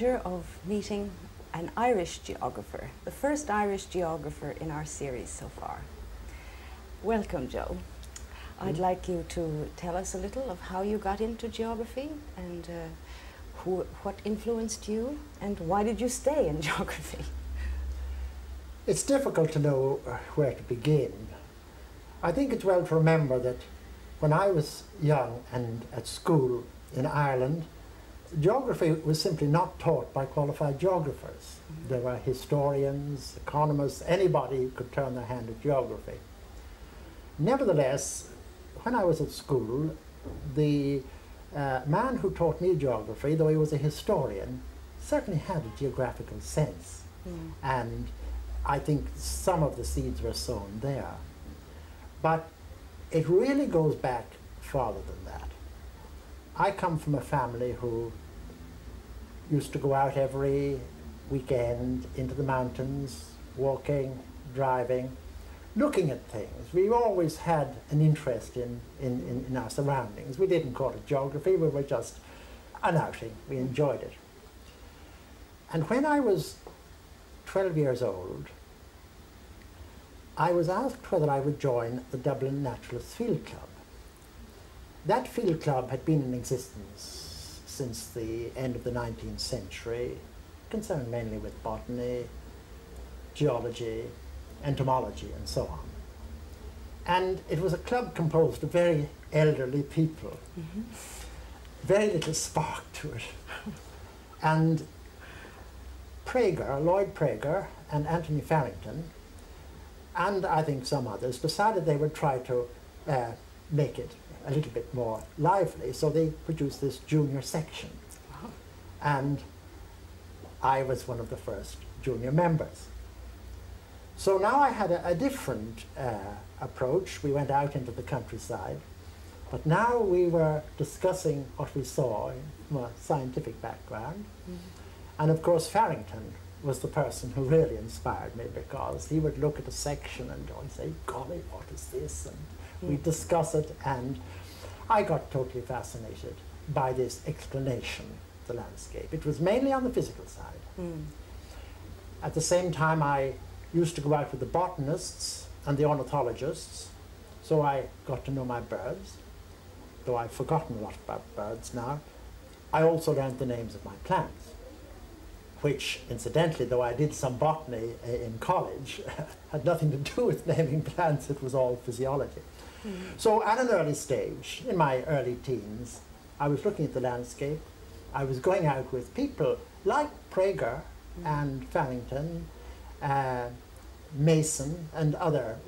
we have the pleasure of meeting an Irish geographer, the first Irish geographer in our series so far. Welcome, Joe. I'd mm. like you to tell us a little of how you got into geography and uh, who, what influenced you and why did you stay in geography? It's difficult to know uh, where to begin. I think it's well to remember that when I was young and at school in Ireland, geography was simply not taught by qualified geographers. Mm -hmm. There were historians, economists, anybody who could turn their hand at geography. Nevertheless, when I was at school, the uh, man who taught me geography, though he was a historian, certainly had a geographical sense. Mm. And I think some of the seeds were sown there. But it really goes back farther than that. I come from a family who used to go out every weekend into the mountains, walking, driving, looking at things. We always had an interest in, in, in, in, our surroundings. We didn't call it geography, we were just an outing. We enjoyed it. And when I was 12 years old, I was asked whether I would join the Dublin Naturalist Field Club. That field club had been in existence since the end of the 19th century, concerned mainly with botany, geology, entomology, and so on. And it was a club composed of very elderly people, mm -hmm. very little spark to it. and Praeger, Lloyd Praeger, and Anthony Farrington, and I think some others, decided they would try to uh, make it a little bit more lively. So they produced this junior section. Wow. And I was one of the first junior members. So now I had a, a different uh, approach. We went out into the countryside. But now we were discussing what we saw from a scientific background. Mm -hmm. And of course, Farrington was the person who really inspired me because he would look at a section and say, golly, what is this? And we discuss it, and I got totally fascinated by this explanation of the landscape. It was mainly on the physical side. Mm. At the same time, I used to go out with the botanists and the ornithologists, so I got to know my birds, though I've forgotten a lot about birds now. I also learned the names of my plants, which, incidentally, though I did some botany uh, in college, had nothing to do with naming plants, it was all physiology. So at an early stage, in my early teens, I was looking at the landscape. I was going out with people like Praeger mm. and Farrington, uh, Mason, and other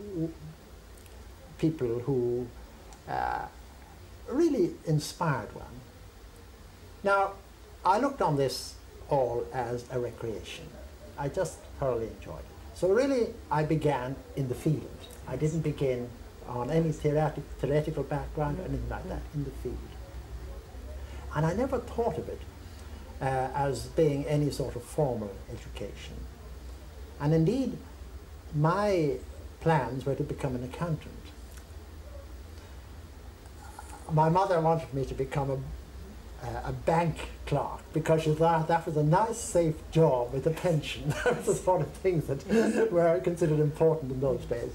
people who uh, really inspired one. Now, I looked on this all as a recreation. I just thoroughly enjoyed it. So really, I began in the field. I didn't begin on any theoretic, theoretical background or anything like that in the field. And I never thought of it uh, as being any sort of formal education. And indeed, my plans were to become an accountant. My mother wanted me to become a, uh, a bank clerk because she thought that was a nice, safe job with a pension. that was the sort of things that were considered important in those days.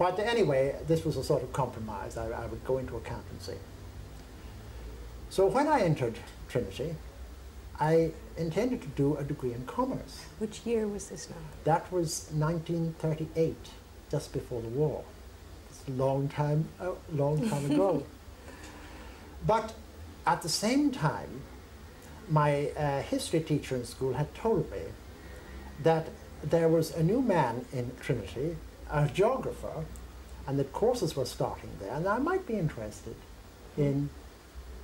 But anyway, this was a sort of compromise. I, I would go into accountancy. So when I entered Trinity, I intended to do a degree in commerce. Which year was this now? That was 1938, just before the war. It's a long time, a long time ago. But at the same time, my uh, history teacher in school had told me that there was a new man in Trinity a geographer, and the courses were starting there, and I might be interested in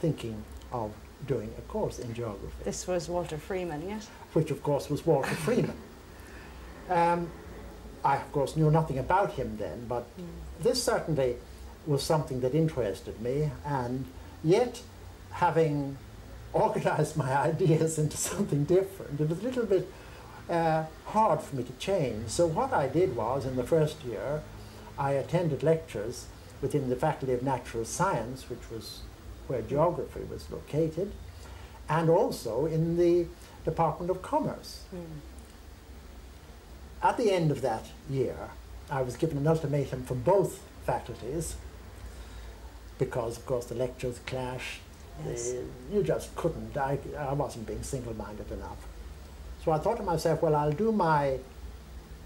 thinking of doing a course in geography. This was Walter Freeman, yes? Which, of course, was Walter Freeman. Um, I, of course, knew nothing about him then, but mm. this certainly was something that interested me, and yet, having organized my ideas into something different, it was a little bit uh, hard for me to change. So what I did was, in the first year, I attended lectures within the Faculty of Natural Science, which was where geography was located, and also in the Department of Commerce. Mm. At the end of that year, I was given an ultimatum from both faculties because, of course, the lectures clashed. Yes. The- you just couldn't. I, I wasn't being single minded enough. So I thought to myself, well, I'll do my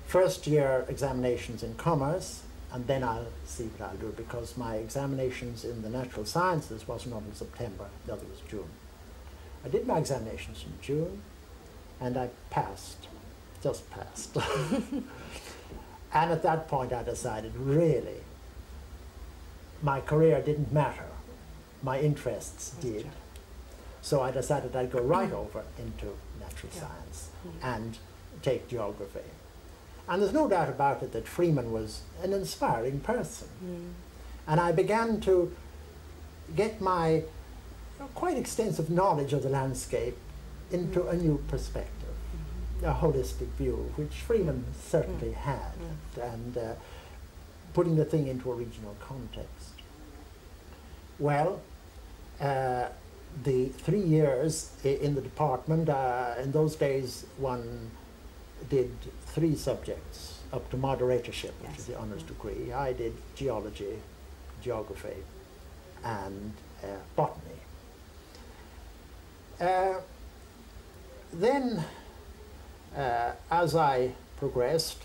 first year examinations in commerce and then I'll see what I'll do because my examinations in the natural sciences was not in September, the other was June. I did my examinations in June and I passed, just passed. and at that point I decided really my career didn't matter, my interests did. So I decided I'd go right over into natural Yeah. science Mm. and take geography. And there's no doubt about it that Freeman was an inspiring person. Mm. And I began to get my quite extensive knowledge of the landscape into a new perspective, a holistic view, which Freeman certainly had, and uh, putting the thing into a regional context. Well, uh, the three years in the department, uh, in those days one did three subjects up to moderatorship, which Yes. is the honours Mm. degree. I did geology, geography, and uh, botany. Uh, then, uh, as I progressed,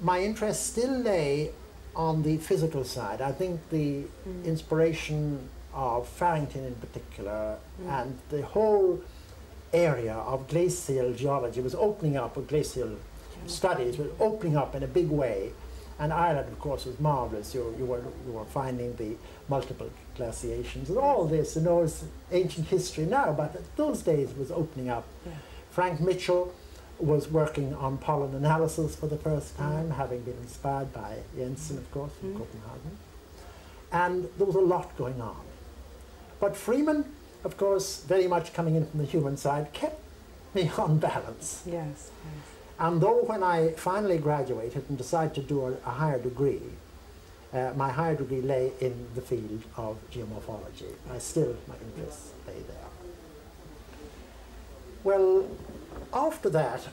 my interest still lay on the physical side. I think the Mm. inspiration of Farrington in particular Mm. and the whole area of glacial geology was opening up, or glacial studies was opening up in a big way. And Ireland, of course, was marvelous. You, you, were, you were finding the multiple glaciations and all this. You know, it's ancient history now, but those days was opening up. Yeah. Frank Mitchell was working on pollen analysis for the first time, Mm. having been inspired by Jessen, of course, from Mm. Copenhagen. And there was a lot going on. But Freeman, of course, very much coming in from the human side, kept me on balance. Yes, yes. And though when I finally graduated and decided to do a, a higher degree, uh, my higher degree lay in the field of geomorphology. I still, my interests lay there. Well, after that,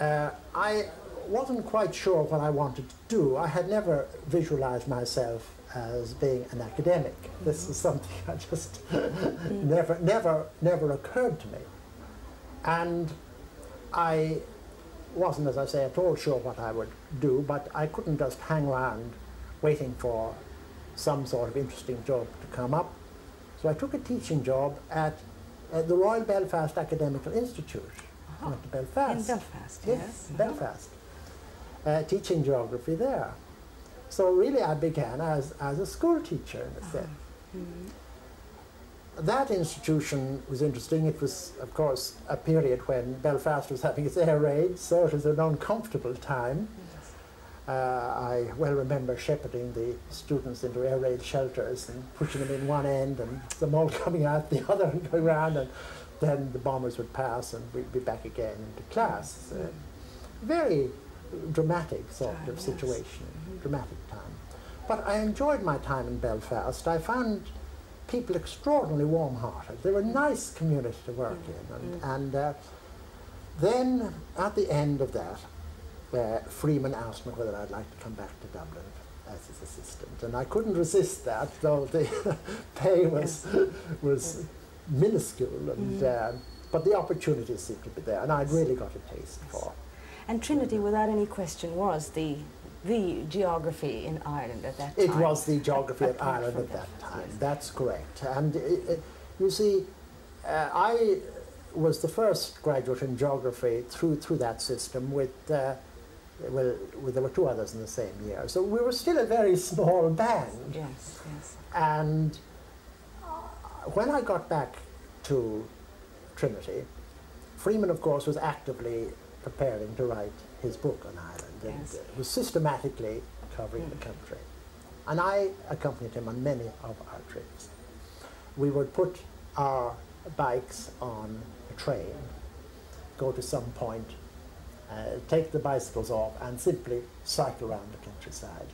uh, I wasn't quite sure what I wanted to do. I had never visualized myself as being an academic. This is something I just never, never, never occurred to me. And I wasn't, as I say, at all sure what I would do, but I couldn't just hang around waiting for some sort of interesting job to come up. So I took a teaching job at, at the Royal Belfast Academical Institute. Uh-huh. Went to Belfast. In Belfast, Yes, yes. Belfast. Uh, teaching geography there. So really I began as, as a school teacher in a Uh-huh. sense. Mm. That institution was interesting. It was, of course, a period when Belfast was having its air raids, so it was an uncomfortable time. Yes. Uh, I well remember shepherding the students into air raid shelters and pushing them in one end and them all coming out the other and going around, and then the bombers would pass and we'd be back again into class. Uh, very dramatic sort Time, of yes. situation, Mhm. dramatic time. But I enjoyed my time in Belfast. I found people extraordinarily warm-hearted. They were a nice community to work in. And, Mm. and uh, then at the end of that, uh, Freeman asked me whether I'd like to come back to Dublin as his assistant. And I couldn't resist that, though the pay was, was minuscule. And, Mm. uh, but the opportunities seemed to be there, and I'd really got a taste Yes. for And Trinity, without any question, was the the geography in Ireland at that time. It was the geography of Ireland at that that, time. yes. That's correct. And it, it, you see, uh, I was the first graduate in geography through through that system. With uh, well, with, there were two others in the same year, so we were still a very small band. Yes, yes. And uh, when I got back to Trinity, Freeman, of course, was actively preparing to write his book on Ireland and Yes. uh, was systematically covering Mm. the country. And I accompanied him on many of our trips. We would put our bikes on a train, go to some point, uh, take the bicycles off, and simply cycle around the countryside.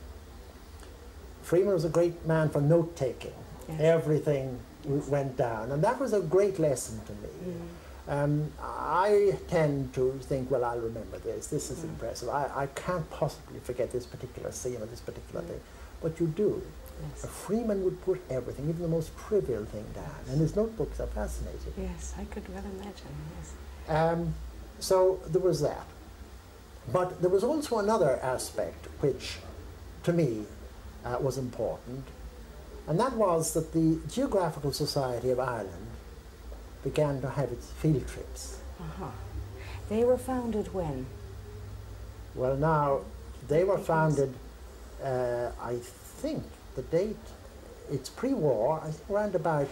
Freeman was a great man for note taking, Yes. everything went down. And that was a great lesson to me. Mm. Um, I tend to think, well, I'll remember this. This is Mm. impressive. I, I can't possibly forget this particular scene or this particular Mm. thing. But you do. Yes. Freeman would put everything, even the most trivial thing down. And his notebooks are fascinating. Yes, I could well imagine. Yes. Um, so there was that. But there was also another aspect which, to me, uh, was important, and that was that the Geographical Society of Ireland began to have its field trips. Uh-huh. They were founded when? Well, now, they were founded, uh, I think the date, it's pre-war, I think around about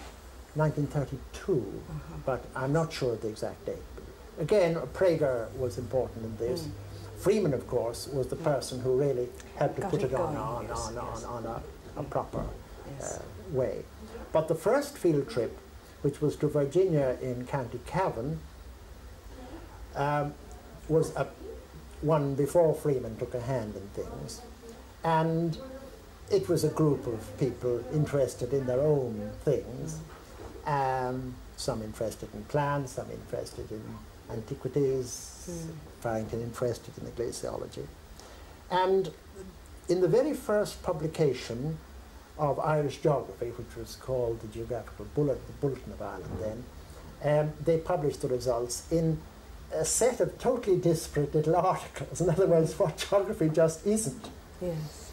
1932, Uh-huh. but I'm not sure of the exact date. Again, Praeger was important in this. Mm. Freeman, of course, was the Mm. person who really helped to Got put it it on, on, yes, on, yes. on, on a, a Mm. proper Yes. uh, way. But the first field trip, which was to Virginia in County Cavan, um, was a, one before Freeman took a hand in things. And it was a group of people interested in their own things. Um, some interested in plants, some interested in antiquities, Mm. Farrington interested in the glaciology. And in the very first publication of Irish geography, which was called the Geographical Bulletin, the Bulletin of Ireland then, um, they published the results in a set of totally disparate little articles. In other words, what geography just isn't. Yes.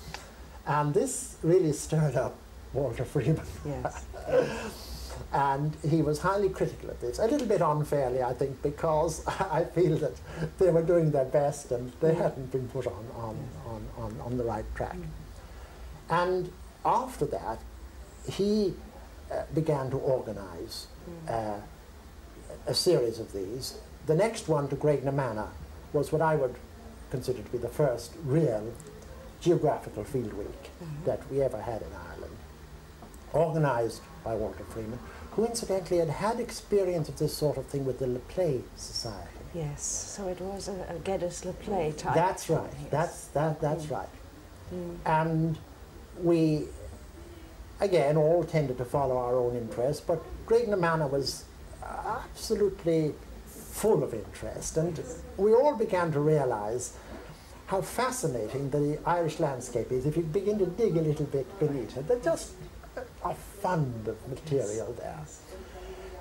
And this really stirred up Walter Freeman. Yes. And he was highly critical of this, a little bit unfairly, I think, because I feel that they were doing their best and they hadn't been put on, on, on, on, on the right track. Mm. And after that, he uh, began to organize Mm. uh, a series of these. The next one to Greg Manor was what I would consider to be the first real geographical field week Mhm. that we ever had in Ireland, organized by Walter Freeman, who incidentally had had experience of this sort of thing with the Le Play Society. Yes. So it was a, a Geddes Le Play type. That's right. yes. That's that. That's Mm. right. Mm. And we, again, all tended to follow our own interests, but Greg Manor was absolutely full of interest, and we all began to realize how fascinating the Irish landscape is if you begin to dig a little bit beneath it. There's just a- fund of material there.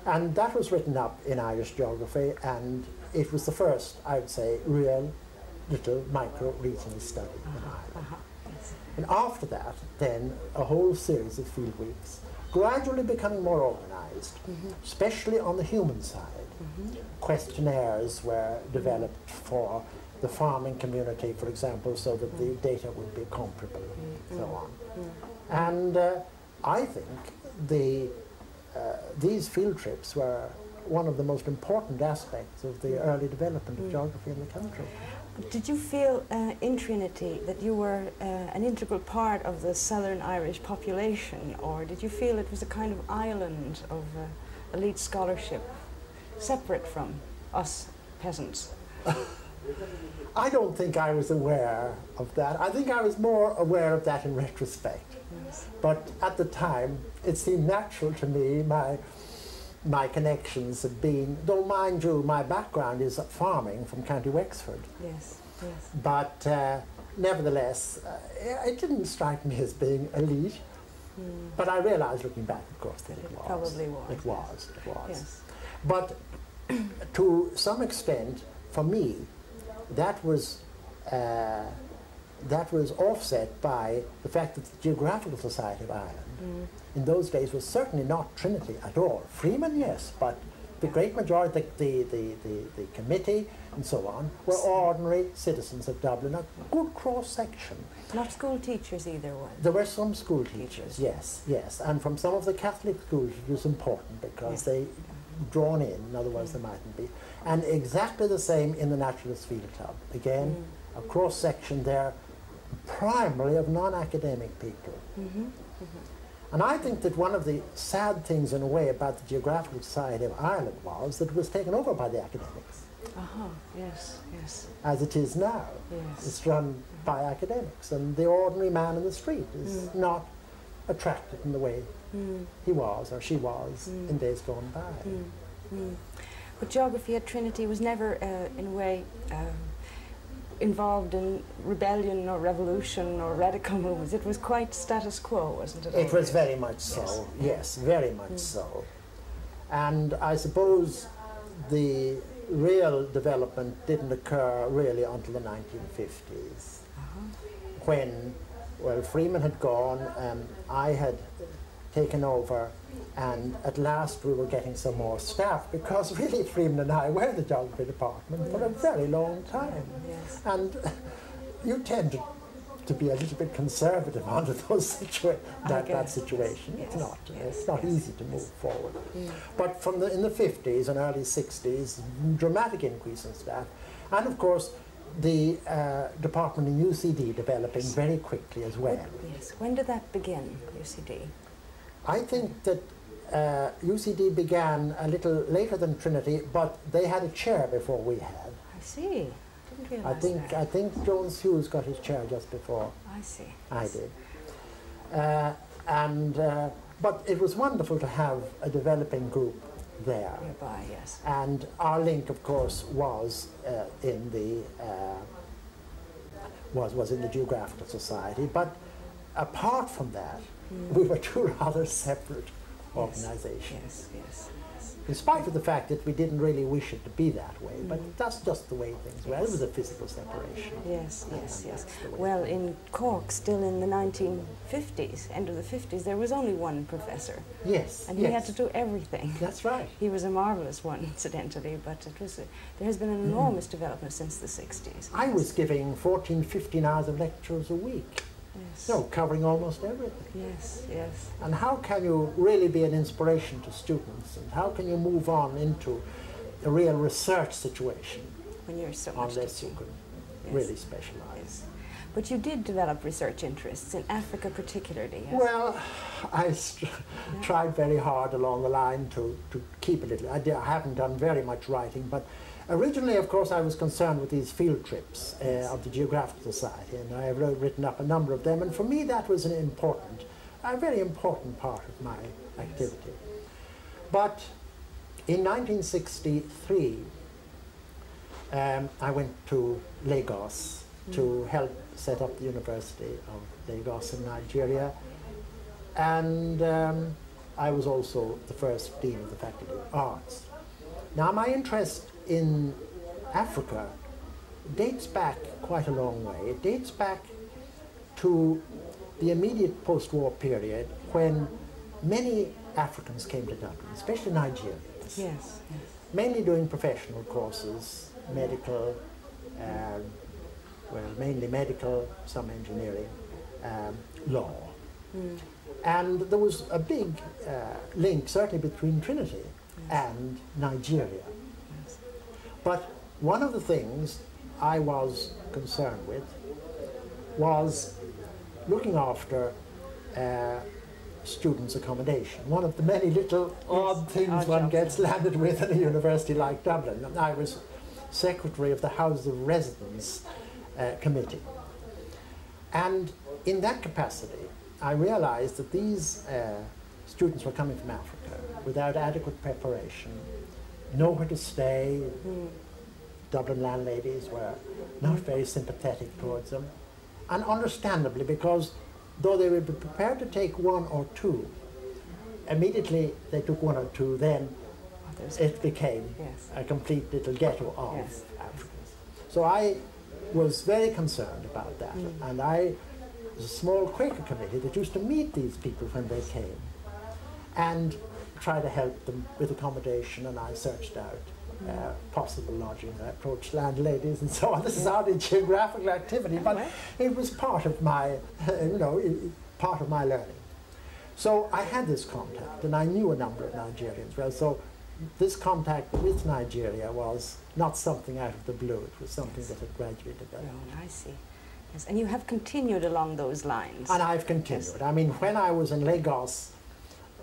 And that was written up in Irish geography, and it was the first, I would say, real little micro regional study in Ireland. Uh-huh. And after that, then a whole series of field weeks, gradually becoming more organized, Mhm. especially on the human side. Mhm. Questionnaires were developed for the farming community, for example, so that the Mm. data would be comparable and so Mm. on. Mm. And uh, I think the, uh, these field trips were one of the most important aspects of the early development of Mm. geography in the country. Did you feel uh, in Trinity that you were uh, an integral part of the Southern Irish population, or did you feel it was a kind of island of uh, elite scholarship, separate from us peasants? I don't think I was aware of that. I think I was more aware of that in retrospect. Yes. But at the time, it seemed natural to me, my, my connections had been, though mind you, my background is farming from County Wexford. Yes. Yes. But uh, nevertheless, uh, it didn't strike me as being elite. Mm. But I realized looking back, of course, that it, It was. probably was, It was, it was. Yes. But to some extent, for me, that was uh, that was offset by the fact that the Geographical Society of Ireland Mm. In those days was certainly not Trinity at all. Freeman, yes, but the great majority, the, the, the, the, committee and so on, were ordinary citizens of Dublin, a good cross section. Not school teachers either one. There were some school teachers, Teachers. yes, yes, and from some of the Catholic schools it was important because Yeah. they drawn in, in other words, Mm. they mightn't be. And exactly the same in the Naturalist Field Club. Again, Mm. a cross section there, primarily of non-academic people. Mm-hmm. And I think that one of the sad things in a way about the Geographical Society of Ireland was that it was taken over by the academics, Uh-huh. Yes. Yes. as it is now. Yes. It's run by academics, and the ordinary man in the street is Mm. not attracted in the way Mm. he was or she was Mm. in days gone by. Mm. Mm. But geography at Trinity was never, uh, in a way, um, involved in rebellion or revolution or radical movements. It was quite status quo, wasn't it? It was very much so, yes, very much Mm. so. And I suppose the real development didn't occur really until the 1950s Uh-huh. when, well, Freeman had gone, and I had taken over, and at last we were getting some more staff because really Freeman and I were the geography department for a very long time. Yes. And you tend to, to be a little bit conservative under those situa- that, that situation. Yes, It's not. yes, it's not easy to move forward. Mm. But from the in the 50s and early 60s, dramatic increase in staff, and of course the uh, department in UCD developing very quickly as well. Yes. When did that begin, UCD? I think that uh, UCD began a little later than Trinity, but they had a chair before we had. I see. Didn't realize I think that. I think Jones Hughes got his chair just before I see. I did. Uh, and uh, but it was wonderful to have a developing group there. Nearby, yes. And our link, of course, was uh, in the uh, was was in the Geographical Society. But apart from that, Mm. we were two rather separate Yes. organizations. Yes, yes. yes. In spite of the fact that we didn't really wish it to be that way, but Mm. that's just the way things were. It was a physical separation. Yes, yes, yes. that's the way Well, in Cork, still in the 1950s, end of the 50s, there was only one professor, yes, and he yes, had to do everything. That's right. He was a marvelous one, incidentally, but it was a, there has been an enormous development since the 60s. I was giving 14, 15 hours of lectures a week, yes. no, covering almost everything. Yes, yes. And how can you really be an inspiration to students? And how can you move on into a real research situation When you're so much unless you can Yes. really specialize? Yes. But you did develop research interests in Africa, particularly. Yes? Well, I tried very hard along the line to, to keep it. I, di- I haven't done very much writing, but originally, of course, I was concerned with these field trips uh, of the Geographical Society, and I have wrote, written up a number of them. And for me, that was an important, a very important part of my activity. But in 1963, um, I went to Lagos to help set up the University of Lagos in Nigeria. And um, I was also the first dean of the Faculty of Arts. Now, my interest in Africa dates back quite a long way. It dates back to the immediate post war period when many Africans came to Dublin, especially Nigerians Yes, yes. mainly doing professional courses, medical, um, well, mainly medical, some engineering, um, law. Mm. And there was a big uh, link, certainly between Trinity and Nigeria. But one of the things I was concerned with was looking after uh, students' accommodation. One of the many little odd things one gets landed with in a university like Dublin. And I was secretary of the House of Residence uh, Committee. And in that capacity, I realized that these uh, students were coming from Africa without adequate preparation, nowhere to stay. Mm. Dublin landladies were not very sympathetic towards them. And understandably, because though they would be prepared to take one or two, immediately they took one or two, then Others. it became Yes. a complete little ghetto of Yes. Africans. So I was very concerned about that. Mm. And I was a small Quaker committee that used to meet these people when they came and try to help them with accommodation. And I searched out uh, possible lodging. I approached landladies and so on. This is hardly geographical activity, but it was part of my, you know, part of my learning. So I had this contact, and I knew a number of Nigerians well. So this contact with Nigeria was not something out of the blue. It was something Yes. that had gradually developed. Oh, I see. Yes. And you have continued along those lines. And I've continued. I mean, when I was in Lagos,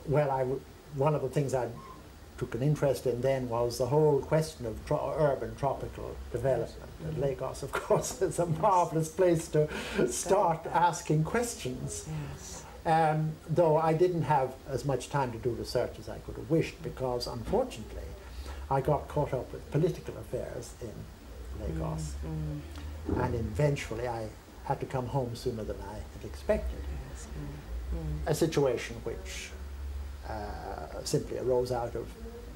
well, I one of the things I took an interest in then was the whole question of tro- urban tropical development. And Mhm. Lagos, of course, is a marvelous place to start asking questions. Yes. Um, though I didn't have as much time to do research as I could have wished because unfortunately I got caught up with political affairs in Lagos Mm, and eventually I had to come home sooner than I had expected. yes, mm, mm. A situation which uh, simply arose out of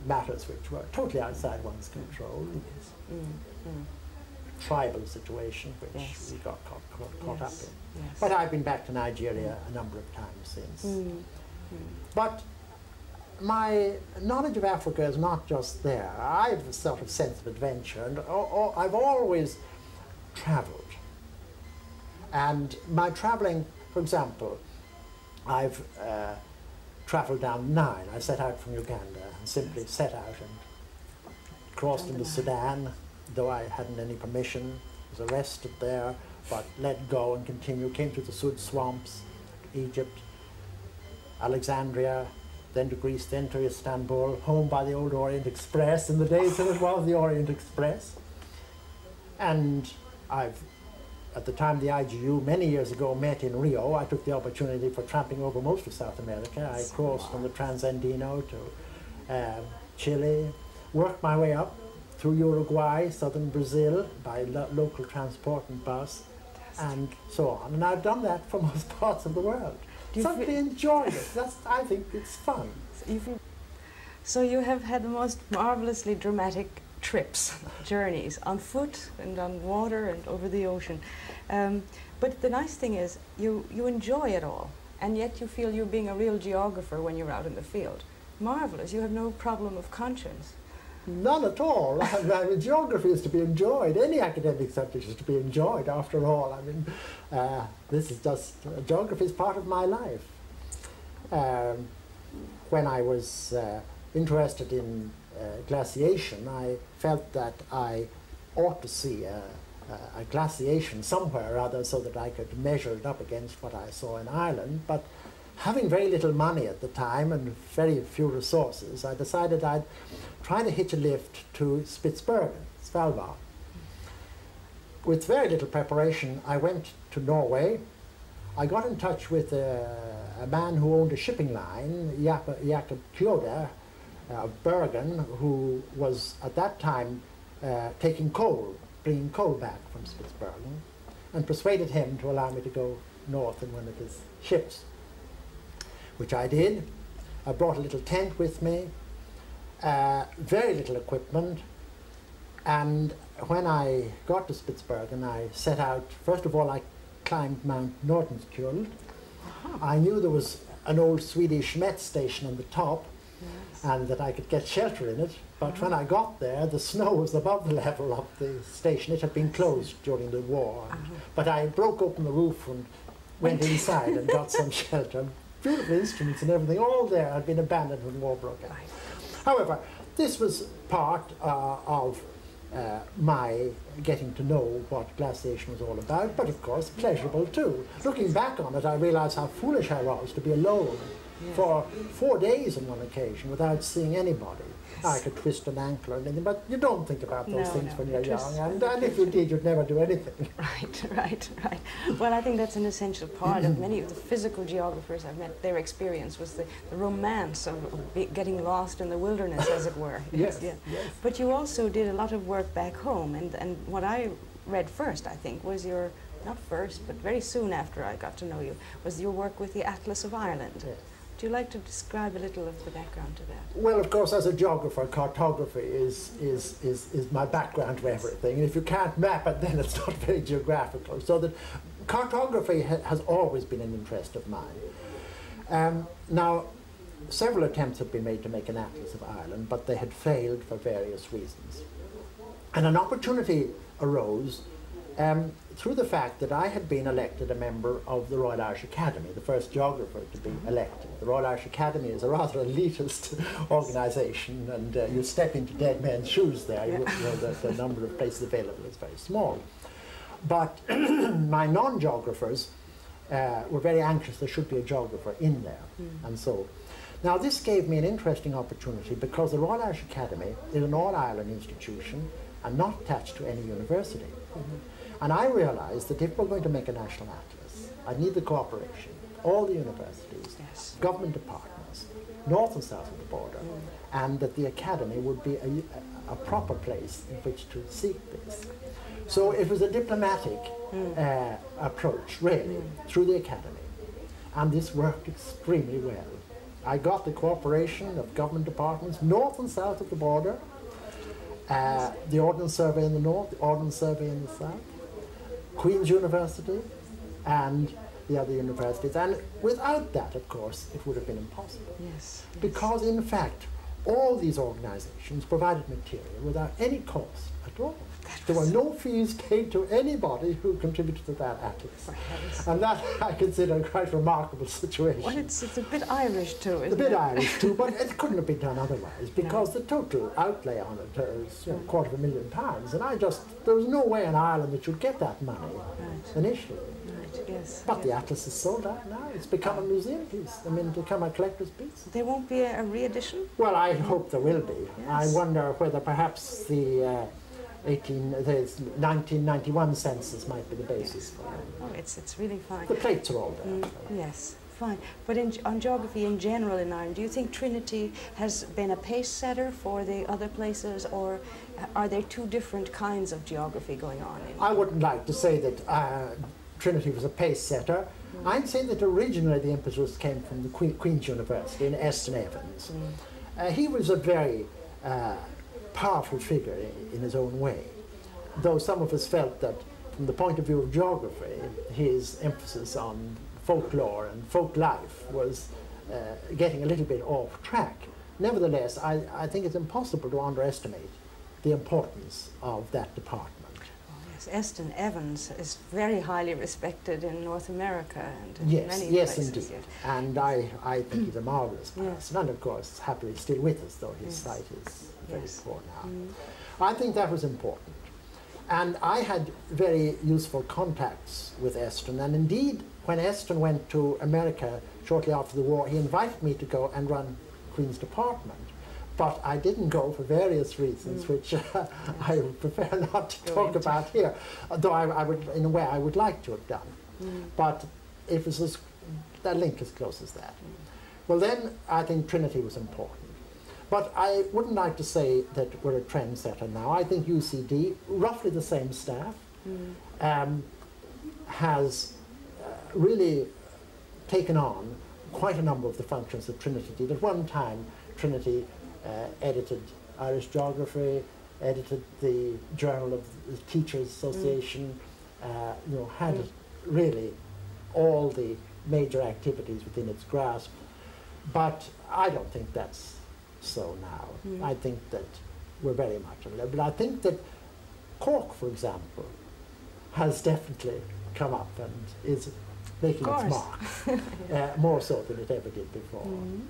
matters which were totally outside one's control, Mm, mm, tribal situation which Yes. we got caught, caught, caught yes, up in. yes. But I've been back to Nigeria a number of times since. Mm, mm. But my knowledge of Africa is not just there. I have a sort of sense of adventure, and I've always travelled. And my travelling, for example, I've uh, travelled down Nile. I set out from Uganda and simply set out and crossed into Sudan, though I hadn't any permission, was arrested there, but let go and continue. Came to the Sudd swamps, Egypt, Alexandria, then to Greece, then to Istanbul, home by the old Orient Express in the days when it was the Orient Express. And I've, at the time the IGU, many years ago, met in Rio, I took the opportunity for tramping over most of South America. I crossed on the Transandino to um, Chile, worked my way up through Uruguay, southern Brazil, by lo- local transport and bus, and so on. And I've done that for most parts of the world. Do fe- enjoyed it. That's, I think it's fun. So you have had the most marvelously dramatic trips, journeys on foot and on water and over the ocean. Um, but the nice thing is you, you enjoy it all, and yet you feel you're being a real geographer when you're out in the field. Marvelous. You have no problem of conscience. None at all. I mean, geography is to be enjoyed. Any academic subject is to be enjoyed, after all. I mean, uh, this is just, uh, geography is part of my life. Um, when I was uh, interested in Uh, glaciation, I felt that I ought to see a, a, glaciation somewhere or other so that I could measure it up against what I saw in Ireland. But having very little money at the time and very few resources, I decided I'd try to hitch a lift to Spitsbergen, Svalbard. With very little preparation, I went to Norway. I got in touch with a, a man who owned a shipping line, Jakob Kjoder uh, of Bergen, who was at that time uh, taking coal, bringing coal back from Spitsbergen, and persuaded him to allow me to go north in one of his ships, which I did. I brought a little tent with me, uh, very little equipment, and when I got to Spitsbergen, I set out. First of all, I climbed Mount Nordenskjöld. I knew there was an old Swedish Met station on the top, Yes. and that I could get shelter in it. But when I got there, the snow was above the level of the station. It had been closed during the war. and- Uh-huh. But I broke open the roof and went inside and got some shelter. Beautiful instruments and everything, all there had been abandoned when war broke out. Right. However, this was part uh, of uh, my getting to know what glaciation was all about, but of course pleasurable too. Looking back on it, I realized how foolish I was to be alone For four days on one occasion without seeing anybody. I could twist an ankle or anything, but you don't think about those No, things no, when you're young, and, and if you did, you'd never do anything. Right, right, right. Well, I think that's an essential part of many of the physical geographers I've met. Their experience was the, the romance of, of getting lost in the wilderness, as it were. Yes, Yeah. yes. But you also did a lot of work back home, and, and what I read first, I think, was your, not first, but very soon after I got to know you, was your work with the Atlas of Ireland. Yes. Do you like to describe a little of the background to that? Well, of course, as a geographer, cartography is, is, is, is my background to everything. And if you can't map it, then it's not very geographical. So that cartography ha- has always been an interest of mine. Um, now, several attempts have been made to make an atlas of Ireland, but they had failed for various reasons. And an opportunity arose um, through the fact that I had been elected a member of the Royal Irish Academy, the first geographer to be elected. The Royal Irish Academy is a rather elitist organisation, and uh, you step into dead men's shoes there. Yeah. you know, the, the number of places available is very small. But my non-geographers uh, were very anxious there should be a geographer in there, and so. Now this gave me an interesting opportunity because the Royal Irish Academy is an all-Ireland institution and not attached to any university. And I realized that if we're going to make a national atlas, I need the cooperation of all the universities, Yes. government departments, north and south of the border, and that the academy would be a, a proper place in which to seek this. So it was a diplomatic uh, approach, really, through the academy, and this worked extremely well. I got the cooperation of government departments north and south of the border, uh, the Ordnance Survey in the north, the Ordnance Survey in the south, Queen's University, and the other universities. And without that, of course, it would have been impossible. Yes. yes. Because, in fact, all these organizations provided material without any cost at all. There were no fees paid to anybody who contributed to that atlas. And that I consider a quite remarkable situation. Well, it's, it's a bit Irish too, A isn't bit it? Irish too, but it couldn't have been done otherwise because the total outlay on it is you know, a quarter of a million pounds, and I just there was no way in Ireland that you'd get that money Right, initially. right, yes. But the atlas is sold out now. It's become a museum piece. I mean, it's become a collector's piece. There won't be a, a re-edition? Well, I hope there will be. I wonder whether perhaps the uh, 18, the 1991 census might be the basis for it. Oh, it's, it's really fine. The plates are all there. Mm, yes, fine. But in, on geography in general in Ireland, do you think Trinity has been a pace setter for the other places, or are there two different kinds of geography going on? In, I wouldn't like to say that uh, Trinity was a pace setter. I'd say that originally the impetus came from the Queen, Queen's University in Estyn Evans. Uh, he was a very uh, powerful figure in, in his own way, though some of us felt that from the point of view of geography, his emphasis on folklore and folk life was uh, getting a little bit off track. Nevertheless, I, I think it's impossible to underestimate the importance of that department. Oh, yes, Estyn Evans is very highly respected in North America and in Yes, many yes, places. indeed. yes. And I, I think he's a marvellous person. Yes. And of course, happily still with us, though his Yes. sight is very Yes. poor now. Mm. I think that was important. And I had very useful contacts with Estyn. And indeed, when Estyn went to America shortly after the war, he invited me to go and run Queen's Department. But I didn't go for various reasons, which uh, I would prefer not to Mm. Go talk into. about here. Though I, I would, in a way, I would like to have done. Mm. But it was as, that link as close as that. Well, then I think Trinity was important. But I wouldn't like to say that we're a trendsetter now. I think UCD, roughly the same staff, Mm. um, has uh, really taken on quite a number of the functions that Trinity did. At one time, Trinity uh, edited Irish Geography, edited the Journal of the Teachers Association, uh, you know, had Mm. really all the major activities within its grasp. But I don't think that's so now. Mm. I think that we're very much on level. I think that Cork, for example, has definitely come up and is making its mark, uh, more so than it ever did before. Mm.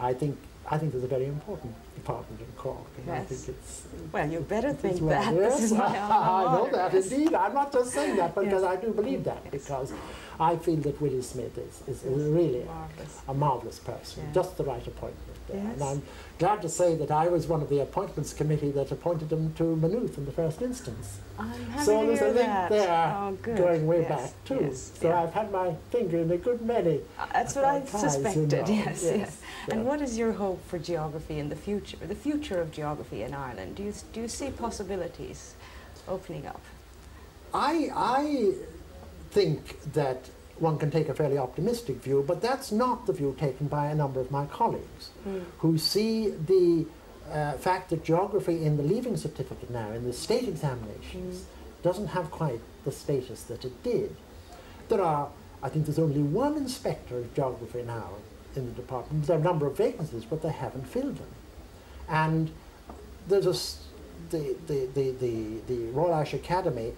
I think I think there's a very important department in Cork, and I Yes. think it's. Well, you better think well- that. Yes, This is my I know that yes. indeed. I'm not just saying that because Yes. I do believe that Yes. because I feel that Willie Smyth is, is really Marvellous. a marvellous person, Yeah. just the right appointment there. And I'm glad to say that I was one of the appointments committee that appointed him to Maynooth in the first instance. I'm happy so to there's a link that. there oh, good. going way yes. back too. Yes. So yeah. I've had my finger in a good many. Uh, That's what I pies, you suspected. know. Yes, yes. And what is your hope for geography in the future? The future of geography in Ireland. Do you do you see possibilities opening up? I, I think that one can take a fairly optimistic view, but that's not the view taken by a number of my colleagues Mm. who see the uh, fact that geography in the leaving certificate now, in the state examinations, doesn't have quite the status that it did. There are, I think there's only one inspector of geography now in the department. There are a number of vacancies, but they haven't filled them. And there's a, the, the, the, the, the Royal Irish Academy,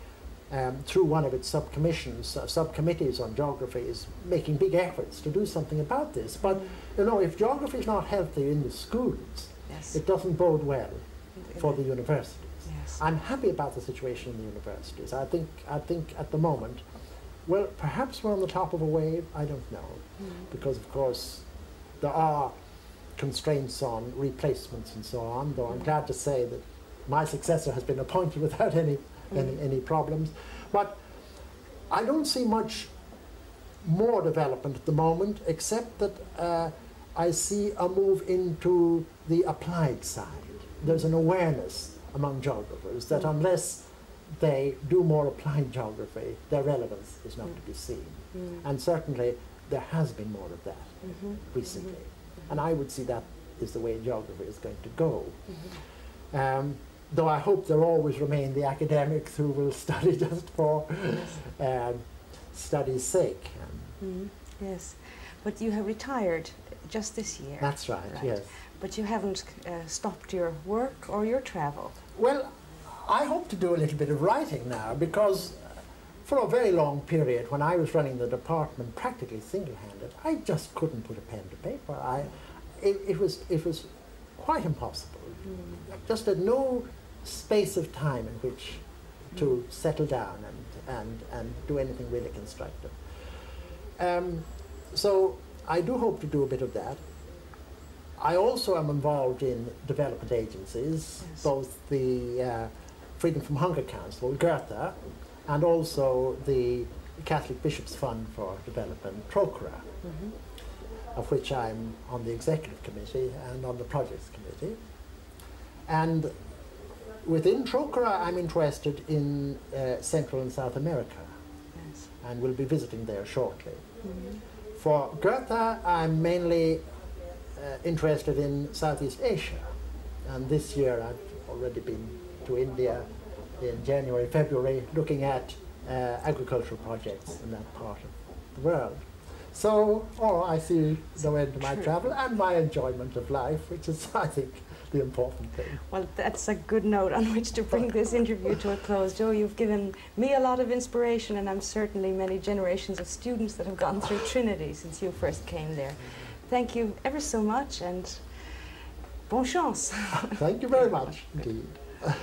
um, through one of its subcommissions, uh, subcommittees on geography, is making big efforts to do something about this. But, you know, if geography is not healthy in the schools, Yes. it doesn't bode well for the universities. Yes. I'm happy about the situation in the universities. I think, I think at the moment, well, perhaps we're on the top of a wave, I don't know, Mm. because of course there are constraints on replacements and so on, though I'm glad to say that my successor has been appointed without any, any, Mm. any problems. But I don't see much more development at the moment, except that uh, I see a move into the applied side. There's an awareness among geographers that Mm. unless they do more applied geography, their relevance is not Mm. to be seen. Mm. And certainly there has been more of that Mhm. recently. Mhm. And I would see that is the way geography is going to go. Mhm. Um, though I hope there always remain the academics who will study just for um, study's sake. Mhm. Yes, but you have retired just this year. that's right, Right. yes. But you haven't uh, stopped your work or your travel. Well, I hope to do a little bit of writing now because for a very long period when I was running the department practically single-handed, I just couldn't put a pen to paper. I, it, it, was, it was quite impossible. Just had no space of time in which to settle down and, and, and do anything really constructive. Um, so I do hope to do a bit of that. I also am involved in development agencies, Yes. both the uh, Freedom from Hunger Council, Gorta, and also the Catholic Bishops Fund for Development, Trócaire, Mhm. of which I'm on the executive committee and on the projects committee. And within Trócaire, I'm interested in uh, Central and South America Yes. and will be visiting there shortly. Mhm. For Gorta, I'm mainly uh, interested in Southeast Asia. And this year I've already been to India in January, February, looking at uh, agricultural projects in that part of the world. So, oh, I see no end to my travel and my enjoyment of life, which is, I think, the important thing. Well, that's a good note on which to bring this interview to a close. Joe, you've given me a lot of inspiration, and I'm certainly many generations of students that have gone through Trinity since you first came there. Thank you ever so much, and bon chance. Thank you very much indeed.